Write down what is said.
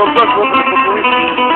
контакт вот поповичний.